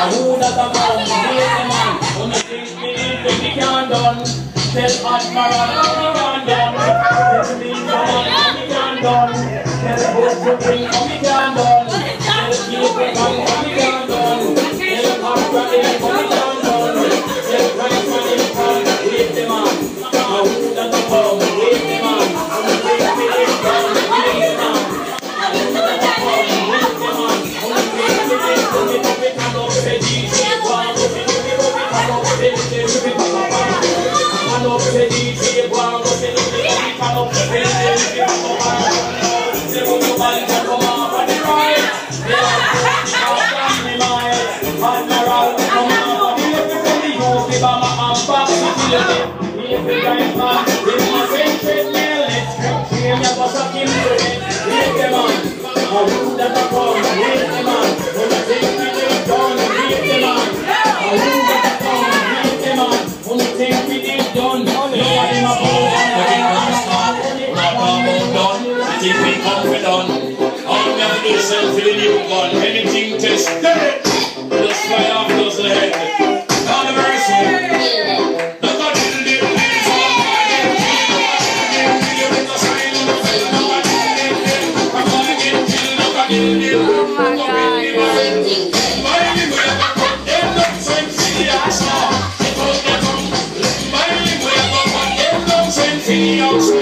Now who a bound? The man? When the things me to be. Tell Admiral how me can done. Tell me the man how me can done. To bring me can. All we to do is send I'm seals.